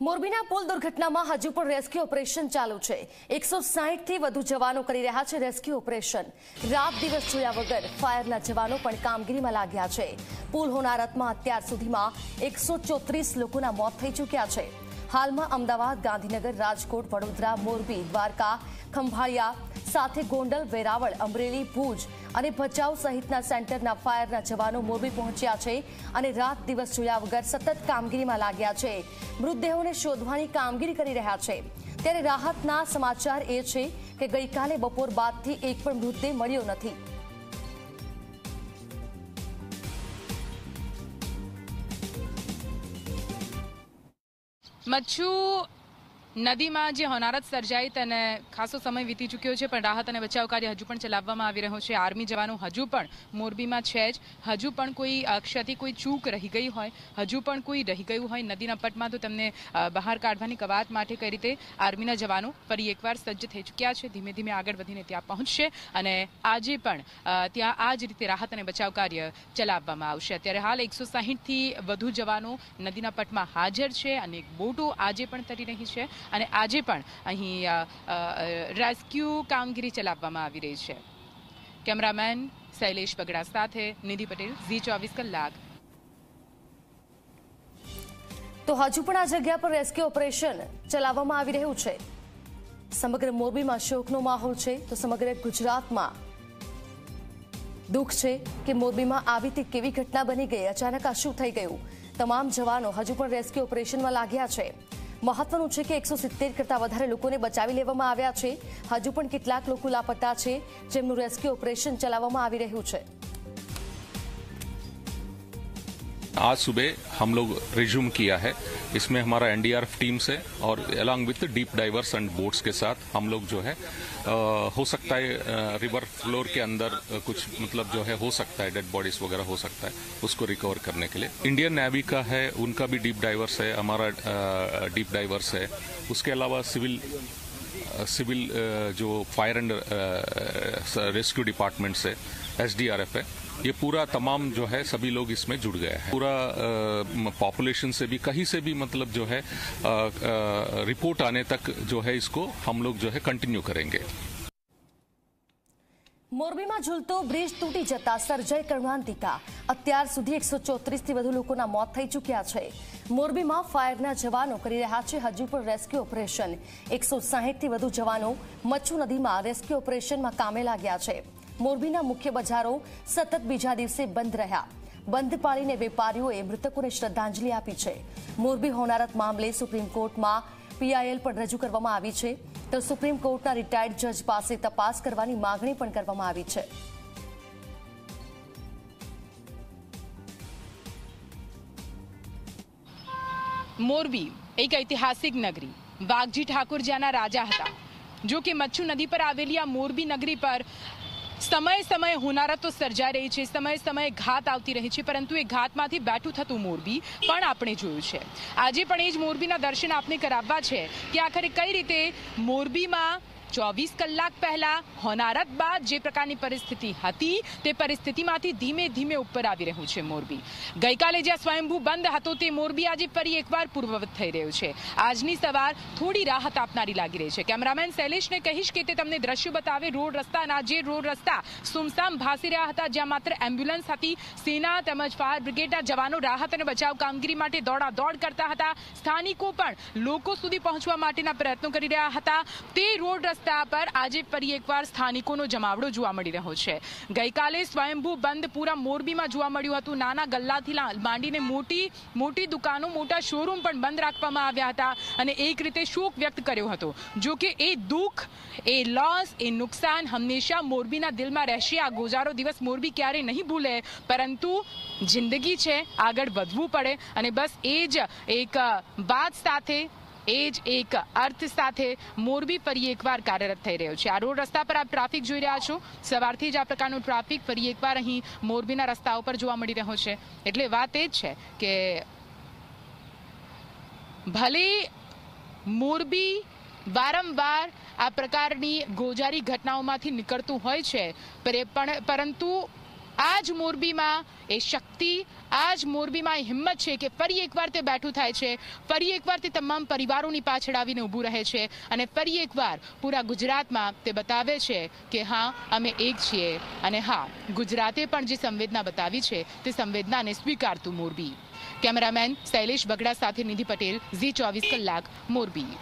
મોરબીના પુલ દુર્ઘટનામાં હજુ પણ રેસ્ક્યુ ઓપરેશન ચાલુ છે. એકસો સાહીઠથી વધુ જવાનો કરી રહ્યા છે રેસ્ક્યુ ઓપરેશન. રાત દિવસ જોયા વગર ફાયરના જવાનો પણ કામગીરીમાં લાગ્યા છે. પુલ હોનારતમાં અત્યાર સુધીમાં એકસો લોકોના મોત થઈ ચૂક્યા છે. હાલમાં અમદાવાદ, ગાંધીનગર, રાજકોટ, વડોદરા, મોરબી, દ્વારકા, ખંભાળિયા સાથે ગોંડલ, વેરાવળ, અમરેલી, ભુજ અને ભચાઉ સહિતના સેન્ટરના ફાયરના જવાનો મોરબી પહોંચ્યા છે અને રાત દિવસ જોયા વગર સતત કામગીરીમાં લાગ્યા છે. મૃતદેહોને શોધવાની કામગીરી કરી રહ્યા છે. ત્યારે રાહતના સમાચાર એ છે કે ગઈકાલે બપોર બાદથી એક પણ મૃતદેહ મળ્યો નથી. મચ્છુ નદીમાં જે હોનારત સર્જાઈ તેને ખાસો સમય વીતી ચૂક્યો છે, પણ રાહત અને બચાવ કાર્ય હજુ પણ ચલાવવામાં આવી રહ્યો છે. આર્મી જવાનો હજુ પણ મોરબીમાં છે જ. હજુ પણ કોઈ ક્ષતિ કોઈ ચૂક રહી ગઈ હોય, હજુ પણ કોઈ રહી ગયું હોય નદીના પટમાં તો તેમને બહાર કાઢવાની કવાયત માટે કઈ રીતે આર્મીના જવાનો ફરી એકવાર સજ્જ થઈ ચૂક્યા છે. ધીમે ધીમે આગળ વધીને ત્યાં પહોંચશે અને આજે પણ ત્યાં આ જ રીતે રાહત અને બચાવ કાર્ય ચલાવવામાં આવશે. અત્યારે હાલ એકસો સાહીઠથી વધુ જવાનો નદીના પટમાં હાજર છે અને એક બોટો આજે પણ તરી રહી છે. અને આજે પણ અહીં રેસ્ક્યુ કામગીરી ચલાવવામાં આવી રહી છે. કેમેરામેન શૈલેષ બગડા સાથે નિધિ પટેલ, ઝી ચોવીસ કલાક. તો હજુ પણ આ જગ્યા પર રેસ્ક્યુ ઓપરેશન ચલાવવામાં આવી રહ્યું છે. સમગ્ર મોરબીમાં શોકનો માહોલ છે તો સમગ્ર ગુજરાતમાં દુઃખ છે કે મોરબીમાં આવી તે કેવી ઘટના બની ગઈ, અચાનક આ શું થઈ ગયું? તમામ જવાનો હજુ પણ રેસ્ક્યુ ઓપરેશનમાં લાગ્યા છે. મહત્વનું છે કે એકસો સિત્તેર કરતા વધારે લોકોને બચાવી લેવામાં આવ્યા છે. હજુ પણ કેટલાક લોકો લાપતા છે. જેમનું રેસ્ક્યુ ઓપરેશન ચલાવવામાં આવી રહ્યું છે. आज सुबह हम लोग रिज्यूम किया है। इसमें हमारा एनडीआरएफ टीम से और along with deep divers and boats के साथ हम लोग जो है अ, हो सकता है रिवर फ्लोर के अंदर कुछ मतलब जो है हो सकता है डेड बॉडीज वगैरह हो सकता है उसको रिकवर करने के लिए। इंडियन नेवी का है उनका भी डीप डाइवर्स है हमारा डीप डाइवर्स है। उसके अलावा सिविल सिविल जो फायर एंड रेस्क्यू डिपार्टमेंट से एसडीआरएफ है ये पूरा तमाम जो है सभी लोग इसमें जुड़ गए हैं। पूरा पॉपुलेशन से भी कहीं से भी मतलब जो है आ, आ, रिपोर्ट आने तक जो है इसको हम लोग जो है कंटिन्यू करेंगे। મોરબીમાં ઝૂલતો બ્રિજ તૂટી જતા સર્જાઈ કરુણાંતિકા અત્યાર સુધી એકસો ચોત્રીસથી વધુ લોકોના મોત થઈ ચૂક્યા છે. મોરબીમાં ફાયરના જવાનો કરી રહ્યા છે હજુ પણ રેસ્ક્યુ ઓપરેશન. એકસો સાહીઠથી વધુ જવાનો મચ્છુ નદીમાં રેસ્ક્યુ ઓપરેશનમાં કામે લાગ્યા છે. મોરબીના મુખ્ય બજારો સતત બીજા દિવસે બંધ રહ્યા. બંધ પાળીને વેપારીઓએ મૃતકોને શ્રદ્ધાંજલિ આપી છે. મોરબી હોનારત મામલે સુપ્રીમ કોર્ટમાં પીઆઈએલ પણ રજૂ કરવામાં આવી છે. તો સુપ્રીમ કોર્ટના રિટાયર્ડ જજ પાસે તપાસ કરવાની માંગણી પણ કરવામાં આવી છે. મોરબી, એક ઐતિહાસિક નગરી. વાઘજી ઠાકોર જ્યાંના રાજા હતા. જો કે મચ્છુ નદી પર આવેલી આ મોરબી નગરી પર સમય સમયે હોનારતો સર્જાઈ રહી છે, સમયે સમયે ઘાત આવતી રહી છે, પરંતુ એ ઘાતમાંથી બેઠું થતું મોરબી પણ આપણે જોયું છે. આજે પણ એ જ મોરબીના દર્શન આપને કરાવવા છે કે આખરે કઈ રીતે મોરબીમાં ચોવીસ કલાક પહેલા હોનારત બાદ જે પ્રકારની પરિસ્થિતિ હતી તે પરિસ્થિતિમાંથી ધીમે ધીમે ઉપર આવી રહ્યું છે મોરબી. ગઈકાલે જ્યાં સ્વયંભૂ બંધ હતો તે મોરબી આજે ફરી એકવાર પૂર્વવત થઈ રહ્યું છે. આજની સવાર થોડી રાહત આપનારી લાગી રહી છે. કેમેરામેન શૈલેષને કહીશ કે તે તમને દ્રશ્યો બતાવે રોડ રસ્તાના જે રોડ રસ્તા સુમસામ ભાસી રહ્યા હતા, જ્યાં માત્ર એમ્બ્યુલન્સ હતી. સેના તેમજ ફાયર બ્રિગેડના જવાનો રાહત અને બચાવ કામગીરી માટે દોડાદોડ કરતા હતા. સ્થાનિકો પણ લોકો સુધી પહોંચવા માટેના પ્રયત્નો કરી રહ્યા હતા. તે રોડ રસ્તા પર આજે ફરી એકવાર સ્થાનિકોનો જમાવડો જોવા મળી રહ્યો છે. ગઈકાલે સ્વયંભૂ બંધ પૂરા મોરબીમાં જોવા મળ્યું હતું. નાના ગલ્લાથી માંડીને મોટી મોટી દુકાનો, મોટા શોરૂમ પણ બંધ રાખવામાં આવ્યા હતા અને એક રીતે શોક વ્યક્ત કર્યો હતો. જો કે એ દુઃખ, એ લોસ એ નુકસાન હંમેશા મોરબીના દિલમાં રહેશે. આ ગોજારો દિવસ મોરબી ક્યારે નહીં ભૂલે. પરંતુ જિંદગી છે, આગળ વધવું પડે અને બસ એ જ એક વાત સાથે એ જ એક અર્થ સાથે મોરબી ફરી એકવાર કાર્યરત થઈ રહ્યો છે. આ રોડ રસ્તા પર આપ ટ્રાફિક જોઈ રહ્યા છો. સવારથી જ આ પ્રકારનું ટ્રાફિક ફરી એકવાર અહીં મોરબીના રસ્તાઓ પર જોવા મળી રહ્યો છે. એટલે વાત એ જ છે કે ભલે મોરબી વારંવાર આ પ્રકારની ગોજારી ઘટનાઓમાંથી નીકળતું હોય છે પણ પરંતુ આ જ મોરબીમાં એ શક્તિ આ જ મોરબીમાં એ હિંમત છે કે ફરી એકવાર તે બેઠું થાય છે, ફરી એકવાર તે તમામ પરિવારોની પાછળ આવીને ઊભું રહે છે અને ફરી એકવાર પૂરા ગુજરાતમાં તે બતાવે છે કે હા, અમે એક છીએ અને હા, ગુજરાતે પણ જે સંવેદના બતાવી છે તે સંવેદનાને સ્વીકારતું મોરબી. કેમેરામેન શૈલેષ બગડા સાથે નિધિ પટેલ, ઝી ચોવીસ કલાક, મોરબી.